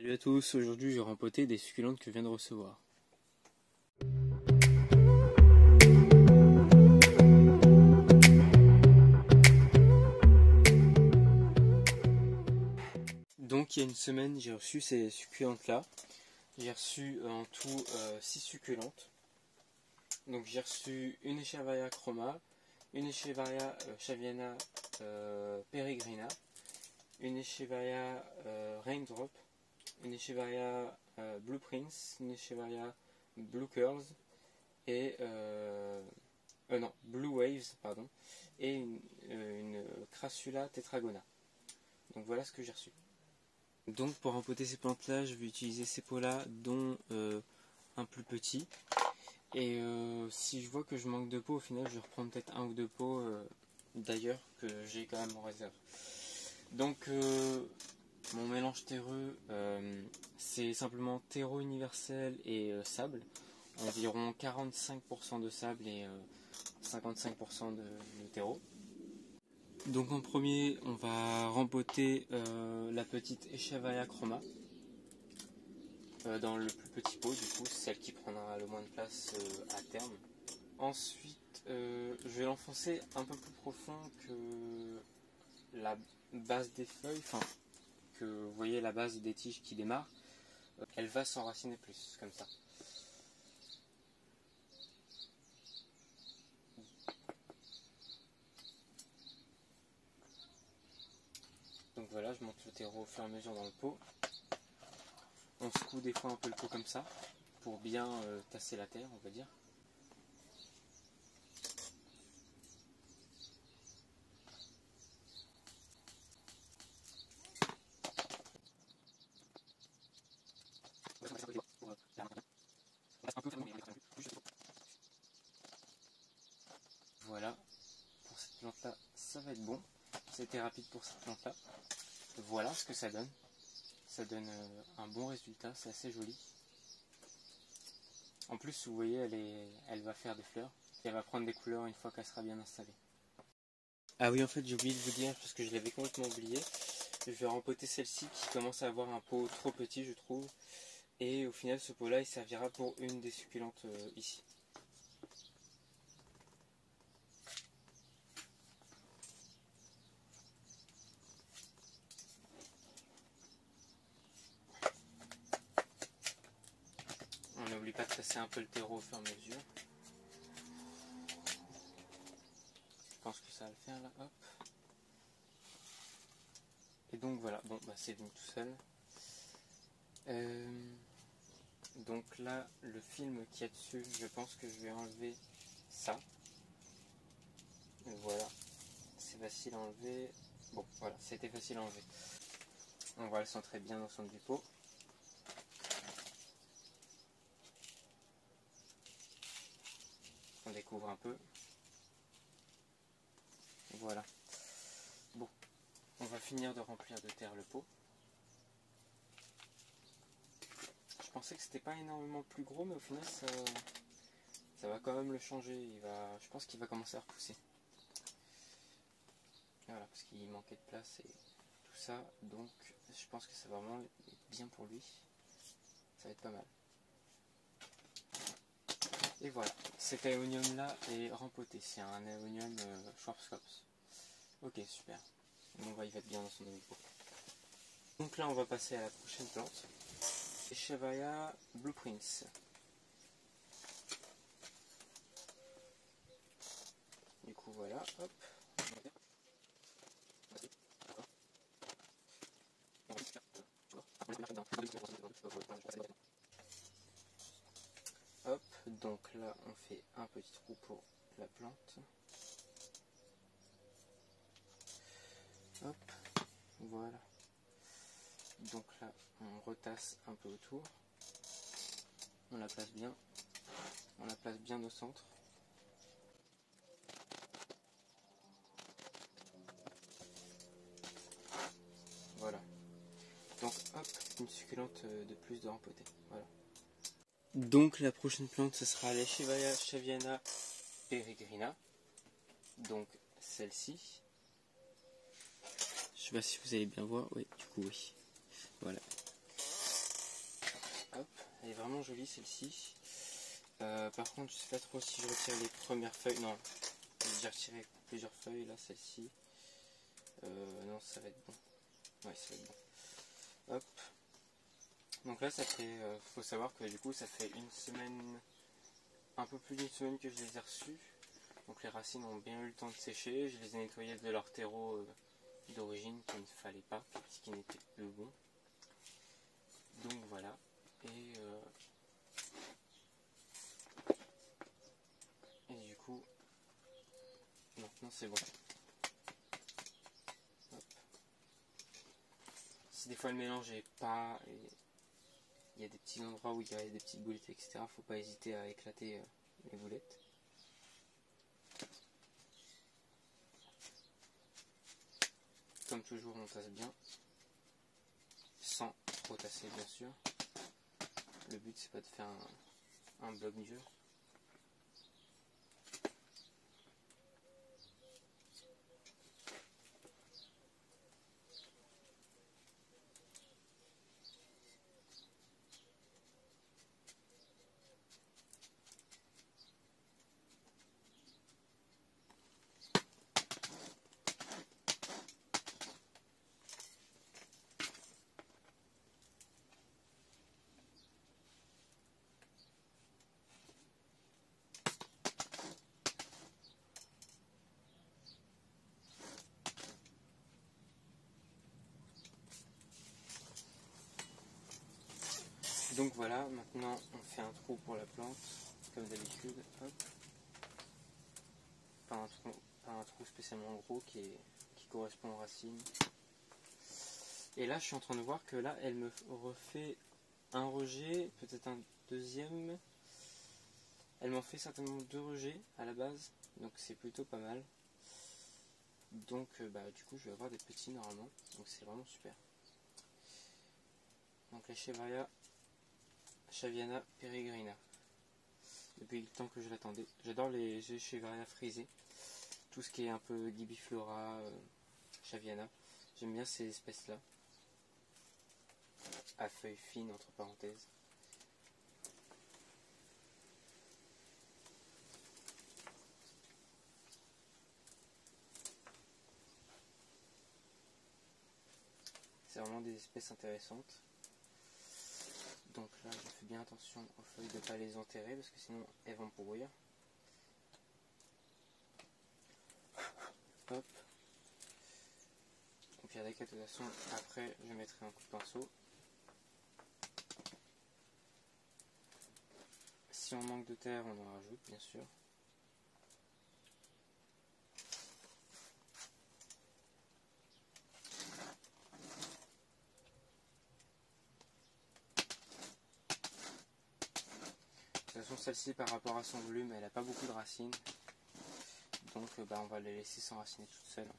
Salut à tous, aujourd'hui je vais rempoter des succulentes que je viens de recevoir. Donc il y a une semaine j'ai reçu ces succulentes là. J'ai reçu euh, en tout 6 euh, succulentes. Donc j'ai reçu une Echeveria chroma, une Echeveria euh, chaviana peregrina, une Echeveria raindrop, une Echeveria blue prince, une Echeveria blue curls et non blue waves pardon et une, une Crassula tetragona. Donc voilà ce que j'ai reçu. Donc pour rempoter ces plantes là je vais utiliser ces pots là dont euh, un plus petit et euh, si je vois que je manque de pots au final je vais reprendre peut-être un ou deux pots euh, d'ailleurs que j'ai quand même en réserve. Donc mon mélange terreux c'est simplement terreau universel et sable, environ 45% de sable et 55% de terreau. Donc en premier, on va rempoter euh, la petite Echeveria Chroma euh, dans le plus petit pot, du coup, celle qui prendra le moins de place euh, à terme. Ensuite, je vais l'enfoncer un peu plus profond que la base des feuilles, vous voyez la base des tiges qui démarre. elle va s'enraciner plus, comme ça. Donc voilà, je monte le terreau au fur et à mesure dans le pot. On secoue des fois un peu le pot comme ça, pour bien euh, tasser la terre, on va dire. Voilà, pour cette plante là, ça va être bon. C'était rapide pour cette plante là. Voilà ce que ça donne. Ça donne euh, un bon résultat, c'est assez joli. En plus, vous voyez, elle, est, elle va faire des fleurs. Et elle va prendre des couleurs une fois qu'elle sera bien installée. Ah oui, en fait, j'ai oublié de vous dire, parce que je l'avais complètement oublié. Je vais rempoter celle-ci qui commence à avoir un pot trop petit, je trouve. Et au final, ce pot-là, il servira pour une des succulentes euh, ici. Pas de tasser un peu le terreau au fur et à mesure. Je pense que ça va le faire là, hop. Et donc voilà, bon bah c'est venu tout seul. Euh, donc là, le film qui est dessus, je pense que je vais enlever ça. Voilà, c'est facile à enlever. Bon, voilà, c'était facile à enlever. On va le centrer bien dans son dépôt. Découvre un peu. Voilà. Bon, on va finir de remplir de terre le pot. Je pensais que c'était pas énormément plus gros, mais au final ça, ça va quand même le changer. Il va, je pense qu'il va commencer à repousser. Voilà, parce qu'il manquait de place et tout ça. Donc je pense que ça va vraiment être bien pour lui. Ça va être pas mal. Et voilà, cet aéonium là est rempoté, c'est un aéonium euh, Schwarzkopf. Ok, super. Donc il va être bien dans son demi Donc là on va passer à la prochaine plante. Echeveria Blueprints. Du coup voilà, hop. Donc là, on fait un petit trou pour la plante. Hop, voilà. Donc là, on retasse un peu autour. On la place bien. On la place bien au centre. Voilà. Donc hop, une succulente de plus de rempoter. Voilà. Donc la prochaine plante ce sera l'Echeveria chaviana peregrina. Donc celle-ci. Je sais pas si vous allez bien voir. Oui, du coup oui. Voilà. vraiment jolie celle-ci. Euh, par contre, je sais pas trop si je retire les premières feuilles. Non, j'ai retiré plusieurs feuilles là, celle-ci. Euh, non, ça va être bon. Ouais, ça va être bon. Donc là, ça fait. Euh, faut savoir que du coup, ça fait une semaine, un peu plus d'une semaine que je les ai reçus. Donc les racines ont bien eu le temps de sécher. Je les ai nettoyées de leur terreau d'origine qu'il ne fallait pas, ce qui n'était plus bon. Donc voilà. Et Maintenant c'est bon. Si des fois le mélange est pas il y a des petits endroits où il y a des petites boulettes, etc. Faut pas hésiter à éclater euh, les boulettes. Comme toujours, on tasse bien, sans trop tasser bien sûr. Le but c'est pas de faire un, un bloc dur. Donc voilà, maintenant on fait un trou pour la plante, comme d'habitude. Pas un, trou, spécialement gros qui, correspond aux racines. Et là je suis en train de voir que là elle me refait un rejet, peut-être un deuxième. Elle m'en fait certainement deux rejets à la base, donc c'est plutôt pas mal. Donc euh, bah, du coup je vais avoir des petits normalement, donc c'est vraiment super. Donc la Chevaria Chaviana peregrina. Depuis le temps que je l'attendais. J'adore les Chevaria frisés. Tout ce qui est un peu Gibiflora, euh, Chaviana. J'aime bien ces espèces-là. À feuilles fines, entre parenthèses. C'est vraiment des espèces intéressantes. Donc là, je fais bien attention aux feuilles de ne pas les enterrer parce que sinon elles vont pourrir. Hop. Et puis avec de toute façon, après je mettrai un coup de pinceau. Si on manque de terre, on en rajoute bien sûr. Celle-ci, par rapport à son volume, elle n'a pas beaucoup de racines. Donc euh, bah, on va les laisser s'enraciner toutes seules.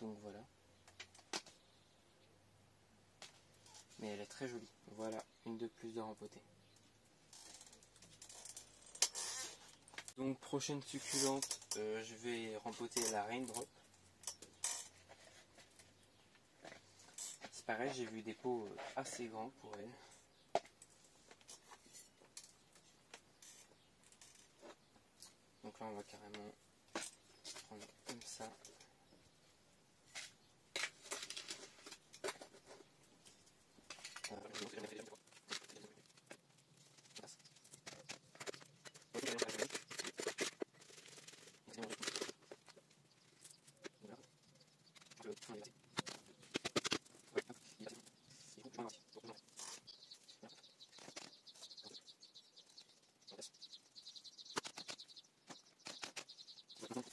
Donc voilà. Mais elle est très jolie. Voilà, une de plus de rempoter. Donc prochaine succulente, euh, je vais rempoter la Raindrop. C'est pareil, j'ai vu des pots euh, assez grands pour elle. Donc là, on va carrément prendre comme ça.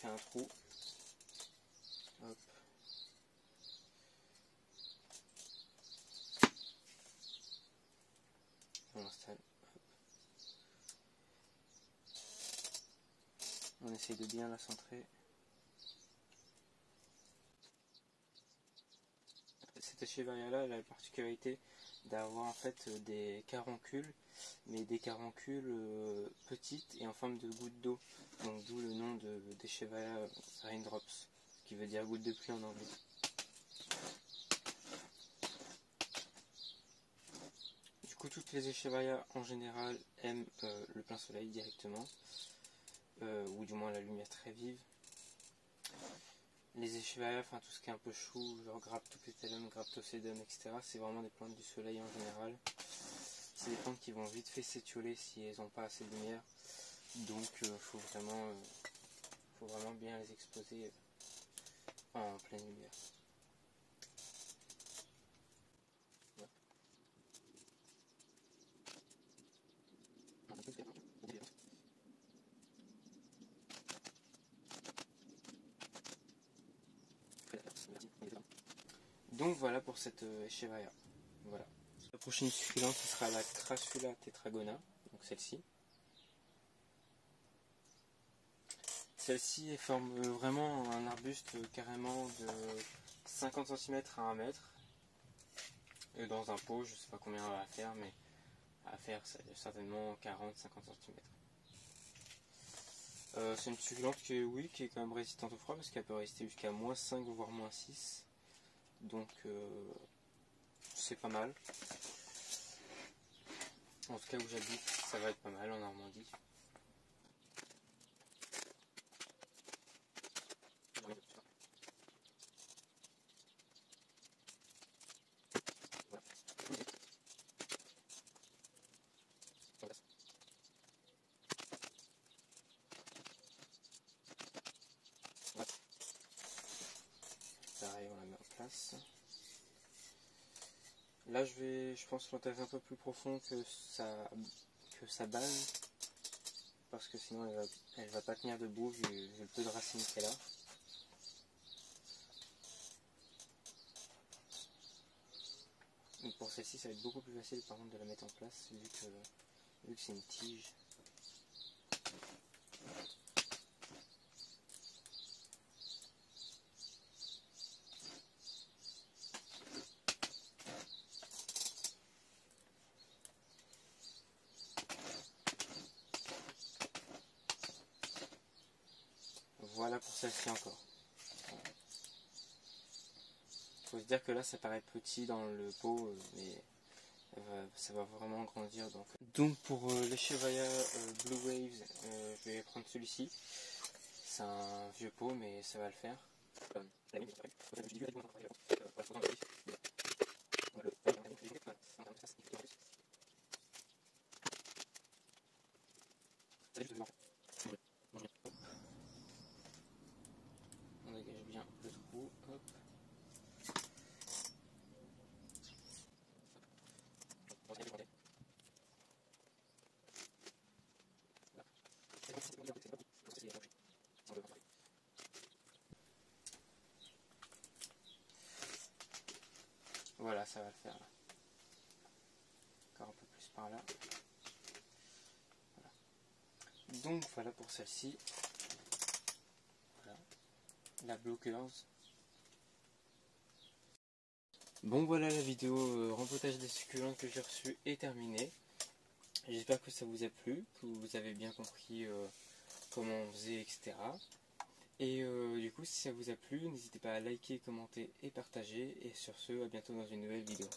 un trou. Hop. On installe. On essaie de bien la centrer. Cette chevalia là, a la particularité d'avoir en fait des caroncules mais des caroncules euh, petites et en forme de gouttes d'eau. Donc d'où le nom de, Raindrops, qui veut dire goutte de pluie en anglais. Du coup, toutes les échevaillas en général aiment le plein soleil directement, ou du moins la lumière très vive. Les échevaillas, enfin tout ce qui est un peu chou, genre Graptopétalum, Graptosedum, etc., c'est vraiment des plantes du soleil en général. C'est des plantes qui vont vite fait s'étioler si elles n'ont pas assez de lumière. Donc il euh, faut, vraiment, euh, faut vraiment bien les exposer euh, en pleine lumière. Donc voilà pour cette euh, Voilà. La prochaine succulente sera la Crassula tetragona, donc celle-ci. Celle-ci forme vraiment un arbuste carrément de 50 cm à 1 mètre. Et dans un pot, je ne sais pas combien on va faire, mais à faire certainement 40-50 cm. Euh, c'est une succulente qui qui est quand même résistante au froid parce qu'elle peut résister jusqu'à moins 5 voire moins 6. Donc euh, c'est pas mal. En tout cas où j'habite, ça va être pas mal en Normandie. Là, je vais, je pense, l'entailler un peu plus profond que sa, que sa base, parce que sinon elle va, elle va pas tenir debout vu, le peu de racines qu'elle a. pour celle-ci, ça va être beaucoup plus facile par contre de la mettre en place vu que, vu que c'est une tige. Voilà pour celle-ci encore. Il faut se dire que là ça paraît petit dans le pot, euh, mais ça va vraiment grandir. Donc, donc pour euh, les Chevaya euh, Blue Waves, je vais prendre celui-ci. C'est un vieux pot, mais ça va le faire. Va le faire. Encore un peu plus par là. Donc voilà pour celle-ci. La Blockers. Bon voilà la vidéo euh, rempotage des succulentes que j'ai reçu est terminée. J'espère que ça vous a plu, que vous avez bien compris euh, comment on faisait, etc. Et euh, du coup, si ça vous a plu, n'hésitez pas à liker, commenter et partager. Et sur ce, à bientôt dans une nouvelle vidéo.